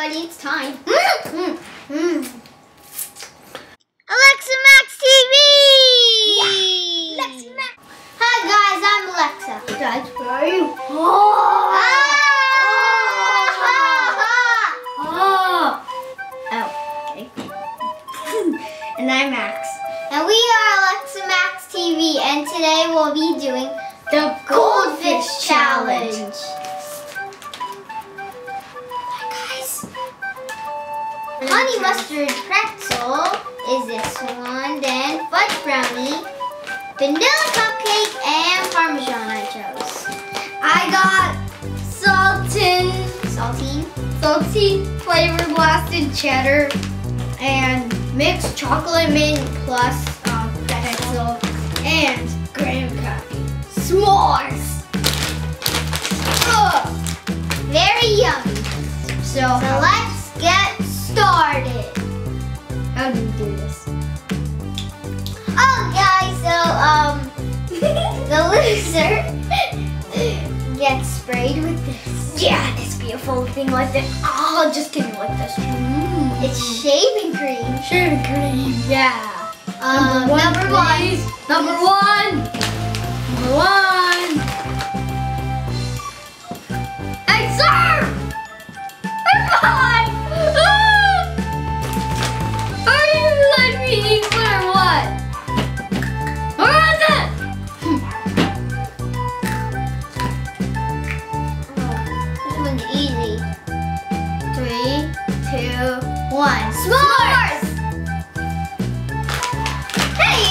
everybody, it's time. Mm, mm, Alexa Max TV! Yeah. Alexa Max. Hi guys, I'm Alexa. Guys, where are you? Oh! Oh. Oh. Okay. and I'm Max. And we are Alexa Max TV, and today we'll be doing the Goldfish Challenge. Honey mustard pretzel is this one. Then fudge brownie, vanilla cupcake, and parmesan I chose. I got saltin, Saltine. salty flavor blasted cheddar and mixed chocolate mint plus um, pretzel and graham cracker. S'mores. Ugh. Very yummy. So, So let's get started. how do you do this? Oh guys, so um the loser gets sprayed with this. Yeah, this beautiful thing like this. Oh, just kidding, like this. Mm. It's shaving cream. shaving cream. Yeah. Um, number one. please. Number one. Number one.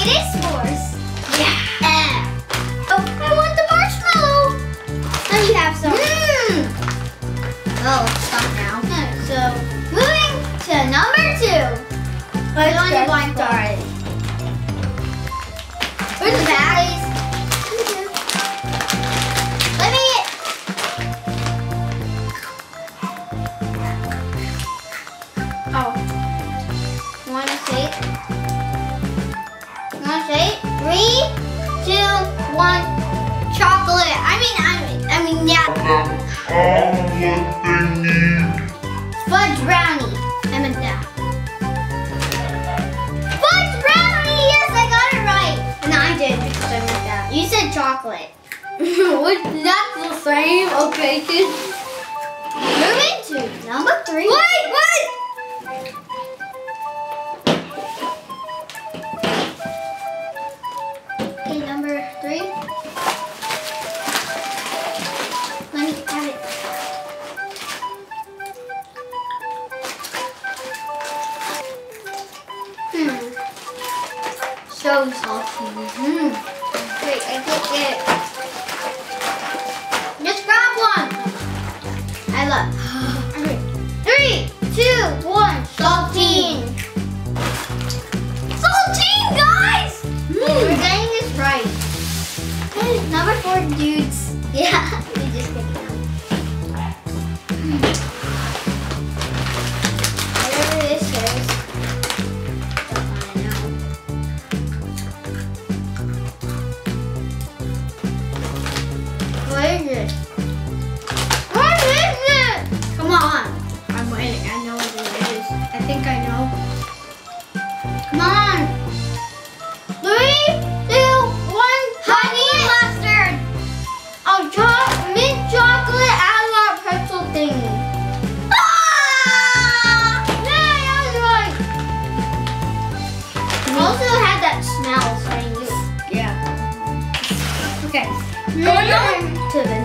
It is s'mores. Yeah. Eh. Oh, I want the marshmallow. Let me have some. Mmm. Oh, stop now. So, moving to number two. Let's get started. Three, two, one. Chocolate. I mean, I mean, I mean, yeah. all what they need. Fudge brownie. I meant that. Fudge brownie. Yes, I got it right. And I did because I meant that. You said chocolate. What? That's the same. Okay, kids. Moving to number three. Wait, wait. Three. Let me have it. Hmm. So salty. Hmm. Wait, I think it. Just grab one. I love. Three, two, one. Saltine. Number four, dudes. Yeah,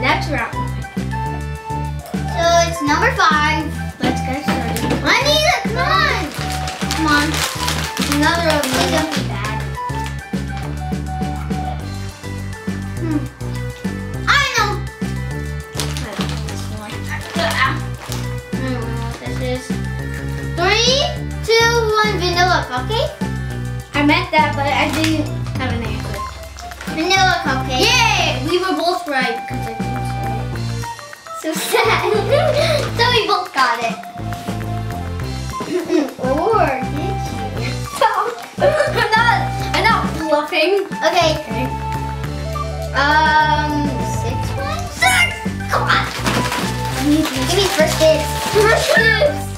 next round. So it's number five. Let's get started. I need it. Come on. Come on. Another of these. don't be bad. Hmm. I know. I don't know what this is. Three, two, one. Vanilla cupcake. I meant that, but I didn't have an answer. Vanilla cupcake. Yay! We were both right because I didn't So sad. so we both got it. or did you? I'm not. I'm not bluffing. Okay. Okay. Um, six one? Six! Come on! Give me first dibs. First dibs.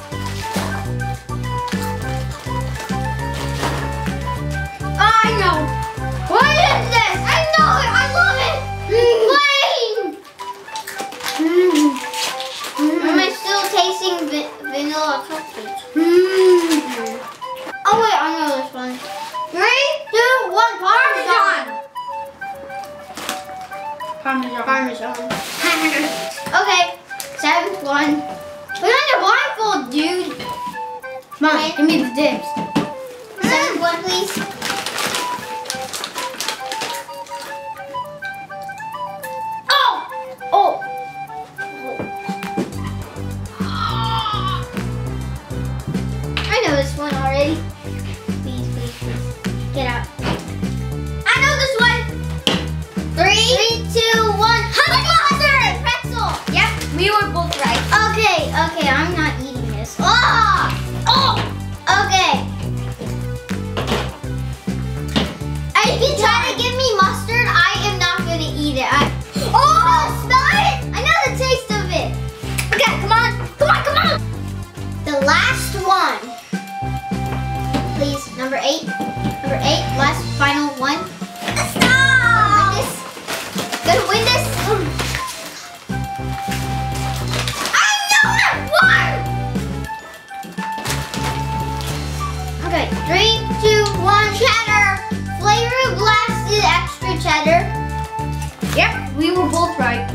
Okay. give me the dibs. Seventh one, please. Oh! Oh! I know this one already. Three, two, one, cheddar. Flavor blasted extra cheddar. Yep, we were both right.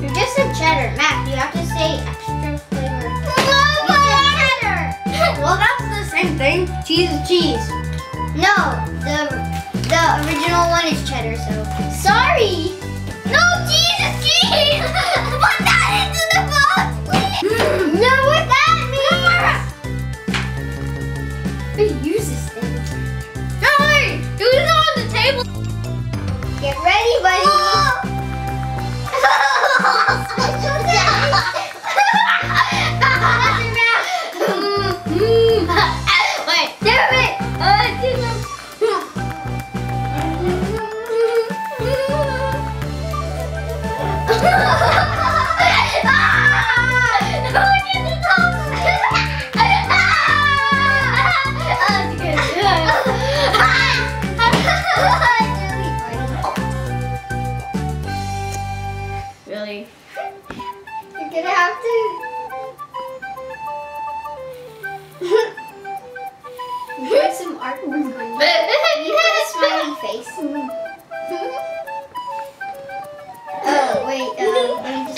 You just said cheddar. Matt, you have to say extra flavor. Said cheddar. well, that's the same thing. Cheese is cheese. No, the the original one is cheddar, so sorry. No, cheese is cheese. Put that into the box, please. Hmm, no, what Who uses oh wait, uh, let me just